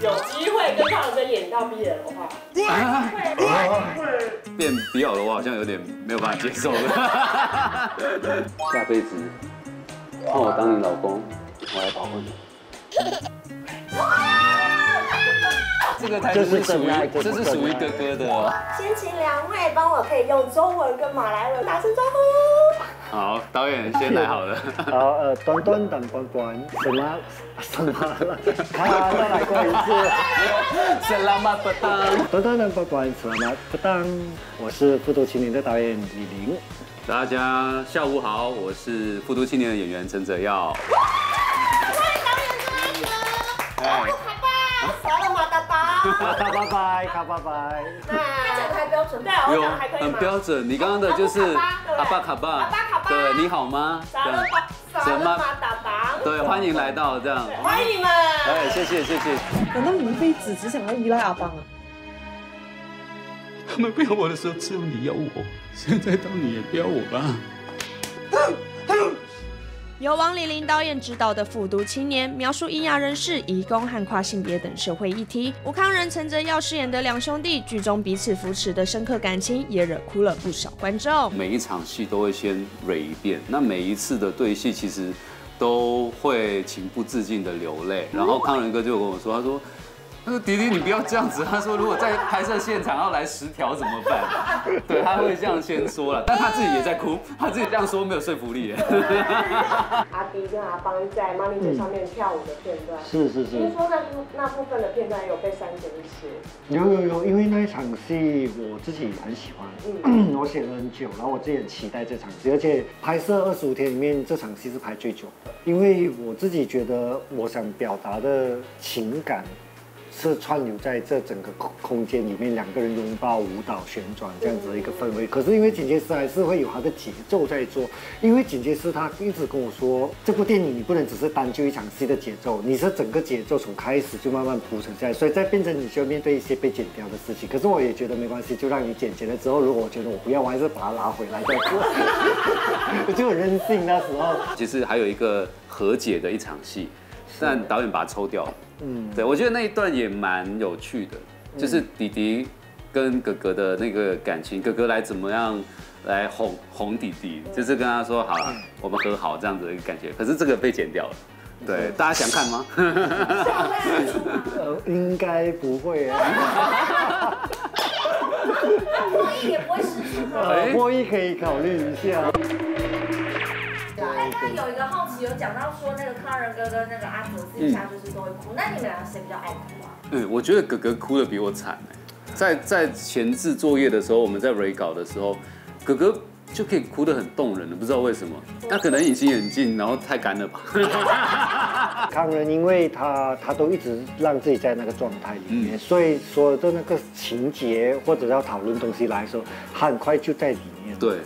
有机会跟康仁哥演到 BL 的话，会变比尔的话好像有点没有办法接受了。下辈子换我当你老公，我来保护你。这个态度是属于，这是属于哥哥的哦。先请两位帮我可以用中文跟马来文打声招呼。好，导演先来好了。好，呃，短短等关关，什么什么了？好，再来过一次。Selamat petang。短短等关关，什么不当？我是《复读青年》的导演李玲。大家下午好，我是复读青年的演员陈泽耀。海报，撒了马达巴。卡拜拜，卡拜拜。看起来还标准，对，我有讲还可以？很标准，你刚刚的就是阿巴卡巴阿巴卡，巴对，你好吗？撒了马，撒了马。对，欢迎来到这样。欢迎你们。哎，谢谢谢谢。难道你一辈子只想要依赖阿邦啊？他们不要我的时候，只有你要我。现在到你也不要我了。由王丽玲导演执导的《复读青年》，描述伊亚人士、移工和跨性别等社会议题。吴康仁、陈泽耀饰演的两兄弟，剧中彼此扶持的深刻感情，也惹哭了不少观众。每一场戏都会先蕊一遍，那每一次的对戏其实都会情不自禁的流泪。然后康仁哥就跟我说，他说。他说：“迪迪，你不要这样子。”他说：“如果在拍摄现场要来十条怎么办？” 对，他会这样先说了，但他自己也在哭，他自己这样说没有说服力。阿 迪跟阿邦在 Money 节上面跳舞的片段，是是是听。说那部那部分的片段有被删减一些。有有有，因为那一场戏我自己很喜欢，我写了很久，然后我自己很期待这场戏，而且拍摄二十五天里面这场戏是拍最久的，因为我自己觉得我想表达的情感。是串流在这整个空空间里面，两个人拥抱、舞蹈、旋转这样子的一个氛围。可是因为剪接师还是会有他的节奏在做，因为剪接师他一直跟我说，这部电影你不能只是单就一场戏的节奏，你是整个节奏从开始就慢慢铺陈下来，所以再变成你需要面对一些被剪掉的事情。可是我也觉得没关系，就让你剪剪了之后，如果我觉得我不要，我还是把它拉回来再做，我就很任性那时候。其实还有一个和解的一场戏，但导演把它抽掉了。嗯，对，我觉得那一段也蛮有趣的，就是弟弟跟哥哥的那个感情，哥哥来怎么样来哄哄弟弟，就是跟他说好了，我们和好这样子的一个感觉。可是这个被剪掉了，对，大家想看吗？呃，应该不会啊。破译也不会失去吗？呃，波一可以考虑一下。有一个好奇有讲到说那个康仁哥跟那个阿泽私底下就是都会哭，那你们俩谁比较爱哭啊？嗯，我觉得哥哥哭的比我惨哎，在在前置作业的时候，我们在 re 稿的时候，哥哥就可以哭得很动人了，不知道为什么。那可能隐形眼镜，然后太干了吧。康仁因为他他都一直让自己在那个状态里面，所以所有的那个情节或者要讨论东西来说，他很快就在里面。对，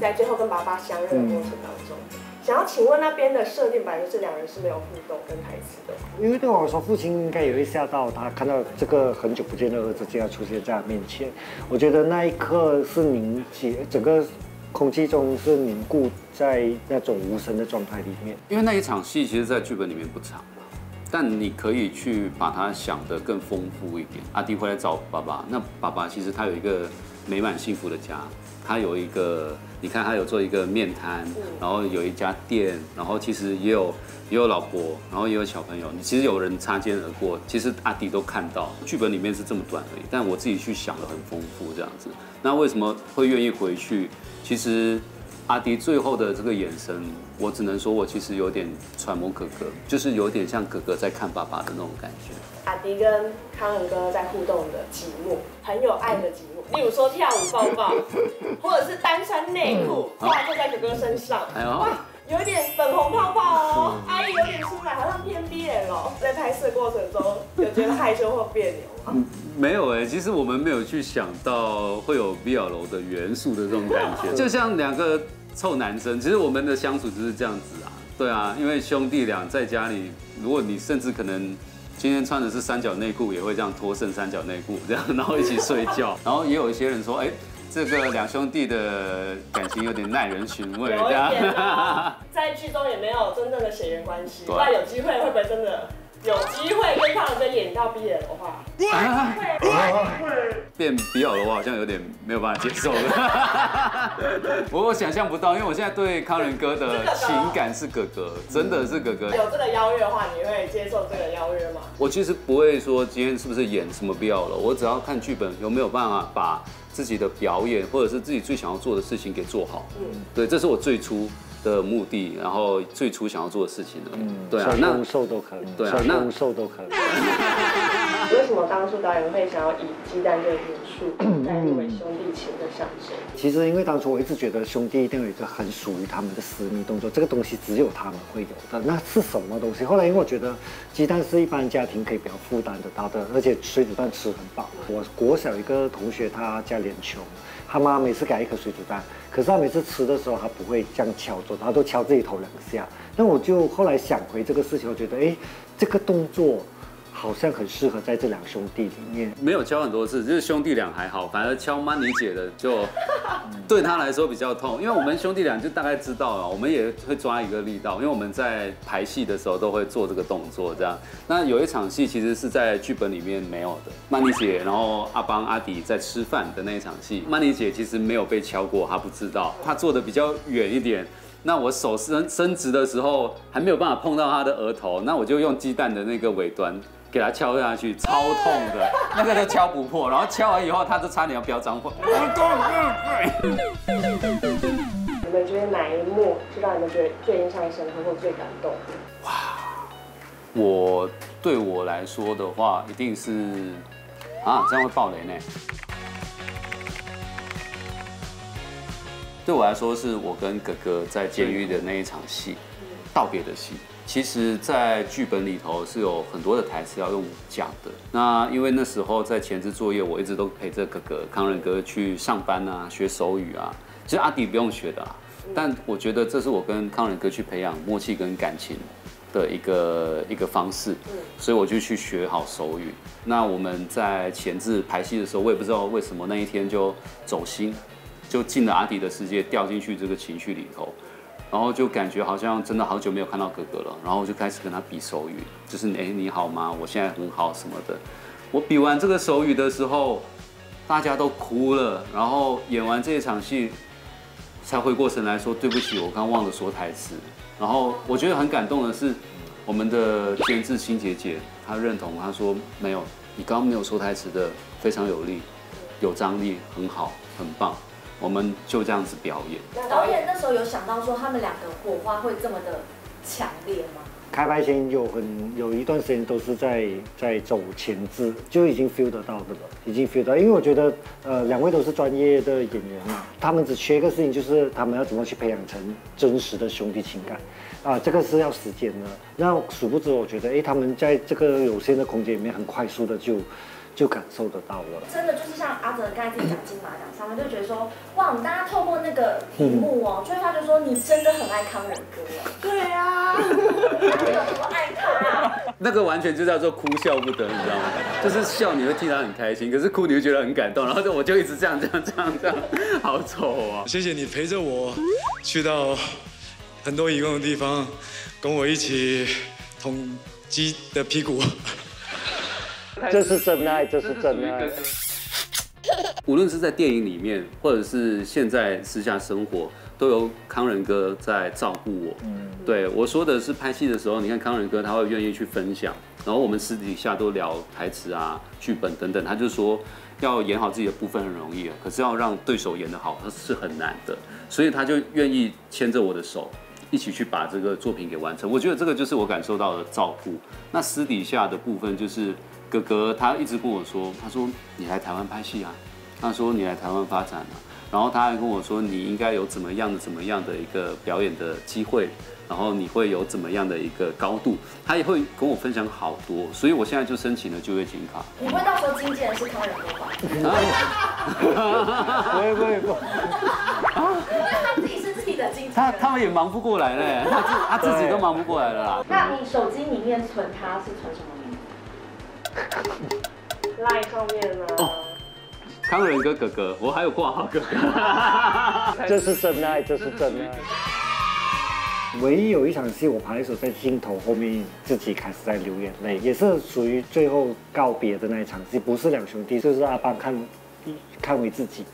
在最后跟爸爸相认的过程当中，想要请问那边的设定本来就是两人是没有互动跟台词的。因为对我来说，父亲应该也会吓到他，看到这个很久不见的儿子竟然出现在他面前。我觉得那一刻是凝结，整个空气中是凝固在那种无声的状态里面。因为那一场戏其实，在剧本里面不长嘛，但你可以去把它想得更丰富一点。阿迪回来找爸爸，那爸爸其实他有一个美满幸福的家，他有一个，你看他有做一个面摊，然后有一家店，然后其实也有也有老婆，然后也有小朋友，你其实有人擦肩而过，其实阿迪都看到。剧本里面是这么短而已，但我自己去想的很丰富这样子。那为什么会愿意回去？其实阿迪最后的这个眼神，我只能说我其实有点揣摩哥哥，就是有点像哥哥在看爸爸的那种感觉。阿迪跟康仁哥在互动的积木，很有爱的积木，例如说跳舞抱抱，或者是单穿内裤挂坐在哥哥身上，哇，有一点粉红泡泡哦，阿姨有点出来，好像偏 BL 哦。在拍摄过程中，有觉得害羞或别扭吗？没有哎、其实我们没有去想到会有 BL 楼的元素的这种感觉，就像两个臭男生，其实我们的相处就是这样子啊，对啊，因为兄弟俩在家里，如果你甚至可能今天穿的是三角内裤，也会这样脱剩三角内裤这样，然后一起睡觉。然后也有一些人说，哎，这个两兄弟的感情有点耐人寻味，这样。在剧中也没有真正的血缘关系，那有机会会不会真的有机会？跟胖人演到逼业的话，有会。变比奥的话，好像有点没有办法接受了。我想象不到，因为我现在对康仁哥的情感是哥哥，真的是哥哥。有这个邀约的话，你会接受这个邀约吗？我其实不会说今天是不是演什么比奥了，我只要看剧本有没有办法把自己的表演，或者是自己最想要做的事情给做好。嗯。对，这是我最初的目的，然后最初想要做的事情了。嗯，对啊，小嫩瘦都可以，对，小嫩瘦都可以。为什么当初导演会想要以鸡蛋这个元素 来为兄弟情的象征？其实因为当初我一直觉得兄弟一定有一个很属于他们的私密动作，这个东西只有他们会有的，那是什么东西？后来因为我觉得鸡蛋是一般家庭可以比较负担得到的，而且水煮蛋吃很饱。我国小一个同学他家里很穷。他妈每次给他一颗水煮蛋，可是他每次吃的时候，他不会这样敲桌，他都敲自己头两下。那我就后来想回这个事情，我觉得，哎，这个动作好像很适合在这两兄弟里面。没有敲很多次就是兄弟俩还好反而敲曼妮姐的就对他来说比较痛因为我们兄弟俩就大概知道了我们也会抓一个力道因为我们在排戏的时候都会做这个动作这样。那有一场戏其实是在剧本里面没有的曼妮姐然后阿邦阿迪在吃饭的那一场戏曼妮姐其实没有被敲过她不知道。她坐的比较远一点那我手伸伸直的时候还没有办法碰到她的额头那我就用鸡蛋的那个尾端给他敲下去，超痛的，那个都敲不破。然后敲完以后，他就差点要飙脏话。我觉得哪一幕是让你们觉得最印象深刻，或最感动？哇，我对我来说的话，一定是啊，这样会爆雷呢。对我来说，是我跟哥哥在监狱的那一场戏，道别的戏。其实，在剧本里头是有很多的台词要用讲的。那因为那时候在前置作业，我一直都陪着哥哥康仁哥去上班啊，学手语啊。其实阿迪不用学的、啊，但我觉得这是我跟康仁哥去培养默契跟感情的一个一个方式。所以我就去学好手语。那我们在前置排戏的时候，我也不知道为什么那一天就走心，就进了阿迪的世界，掉进去这个情绪里头。然后就感觉好像真的好久没有看到哥哥了，然后我就开始跟他比手语，就是哎你好吗？我现在很好什么的。我比完这个手语的时候，大家都哭了，然后演完这一场戏，才回过神来说对不起，我刚忘了说台词。然后我觉得很感动的是，我们的监制清姐姐她认同，她说没有，你刚刚没有说台词的非常有力，有张力，很好，很棒。我们就这样子表演。导演那时候有想到说他们两个火花会这么的强烈吗？开拍前有很有一段时间都是在在走前置，就已经 feel 得到的了，已经 feel 到。因为我觉得呃两位都是专业的演员嘛，他们只缺一个事情，就是他们要怎么去培养成真实的兄弟情感啊，这个是要时间的。那殊不知我觉得，哎，他们在这个有限的空间里面很快速的就。就感受得到了，真的就是像阿泽刚才自己讲金马奖，他们就觉得说，哇，大家透过那个屏幕哦，就会发就说你真的很爱康仁，对啊，我爱他，那个完全就叫做哭笑不得，你知道吗？就是笑你会替他很开心，可是哭你会觉得很感动，然后我就一直这样这样这样这样，好丑啊！谢谢你陪着我去到很多遗忘的地方，跟我一起捅鸡的屁股。这是真爱这是真爱。无论是在电影里面或者是现在私下生活都有康仁哥在照顾我嗯。对我说的是拍戏的时候你看康仁哥他会愿意去分享然后我们私底下都聊台词啊剧本等等他就说要演好自己的部分很容易可是要让对手演得好他是很难的。所以他就愿意牵着我的手一起去把这个作品给完成。我觉得这个就是我感受到的照顾。那私底下的部分就是哥哥他一直跟我说，他说你来台湾拍戏啊，他说你来台湾发展啊，然后他还跟我说你应该有怎么样的怎么样的一个表演的机会，然后你会有怎么样的一个高度。他也会跟我分享好多，所以我现在就申请了就业金卡。你不会到时候经纪人是他的锅吧？当。哈哈哈，我也不会。不。啊，他自己是自己的经纪人。他他们也忙不过来嘞，他自他自己都忙不过来了。那你手机里面存他是存什么？赖后面呢？哦，康仁哥哥哥，我还有挂号哥哥，这是真爱，这是真爱。唯一有一场戏，我拍手在镜头后面自己开始在流眼泪，也是属于最后告别的那一场戏，不是两兄弟，就是阿邦看，看回自己。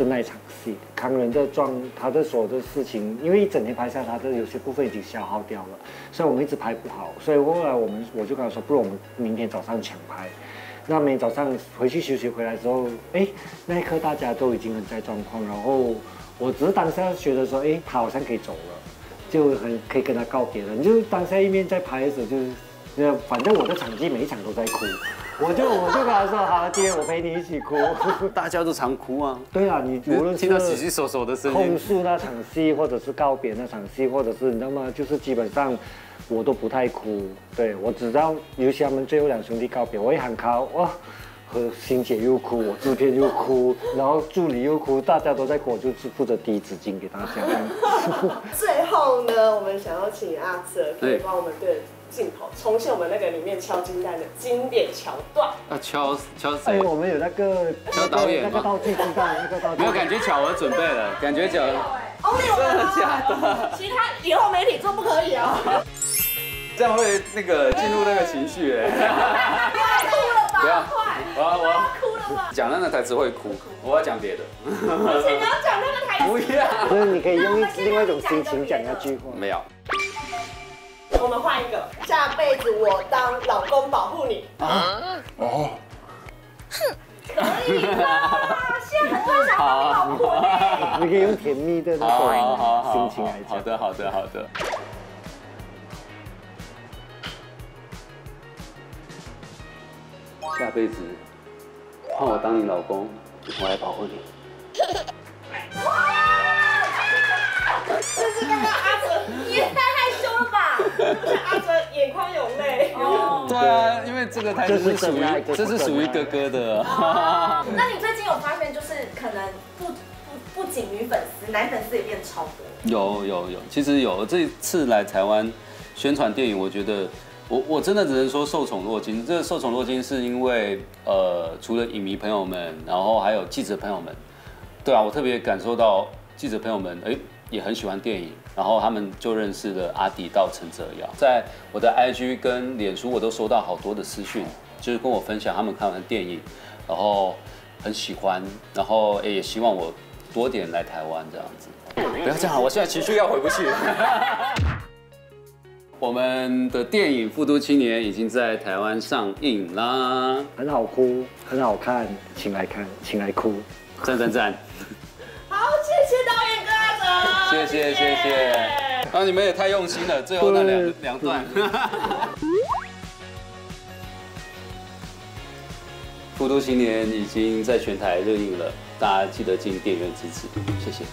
的那一场戏。康仁的状，他的所有的事情，因为一整天拍下，他的有些部分已经消耗掉了，所以我们一直拍不好。所以后来我们我就跟他说，不如我们明天早上抢拍。那明天早上回去休息回来之后，哎，那一刻大家都已经很在状况，然后我只是当下觉得说，哎，他好像可以走了，就很可以跟他告别了。你就当下一面在拍的时候，就是，反正我的场记每一场都在哭，我就我就跟他说，好，今天我陪你一起哭。大家都常哭啊，对啊，你无论听到洗洗手手的声音控，诉那场戏，或者是告别那场戏，或者是你知道吗？就是基本上我都不太哭，对我只知道，尤其他们最后两兄弟告别，我一喊卡哇，和欣姐又哭，我制片又哭，然后助理又哭，大家都在哭，我就是负责递纸巾给大家。最后呢，我们想要请阿哲可以帮我们对着镜头重现我们那个里面敲金蛋的经典桥段。要敲敲哎，谁？我们有那个敲导演吗那个道具知道，那个道具没有感觉巧儿准备了，感觉巧儿 Only 我们真的假的？其他以后媒体做不可以哦。这样会那个进入那个情绪哎。太哭了吧？不要快！我要我要哭了吧？讲那个台词会哭，我要讲别的。而且你要讲那个台词。不要，所以你可以用另外一种心情讲那句话。没有。我们换一个，下辈子我当老公保护你。哦，哼可以啦，现在很多人想当你老婆呢。你可以用甜蜜的那种心情来讲。好的好的好的。下辈子换我当你老公，我来保护你。这是刚刚阿哲，阿哲眼眶有泪。哦，对啊，因为这个台词是属于这是属于哥哥的。那你最近有发现，就是可能不不不仅女粉丝，男粉丝也变超多。有有有，其实有这次来台湾宣传电影，我觉得我我真的只能说受宠若惊。这个受宠若惊是因为呃，除了影迷朋友们，然后还有记者朋友们，对啊，我特别感受到记者朋友们哎也很喜欢电影，然后他们就认识了阿迪到陈哲尧，在我的 IG 跟脸书我都收到好多的私讯，就是跟我分享他们看完电影，然后很喜欢，然后哎也希望我多点来台湾这样子。不要这样，我现在情绪要回不去。我们的电影《复读青年》已经在台湾上映啦，很好哭，很好看，请来看，请来哭。赞赞赞！好，谢谢谢谢谢谢。啊，你们也太用心了，最后那两两段。《复读青年》已经在全台热映了，大家记得进电影院支持，谢谢。